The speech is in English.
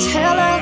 tell her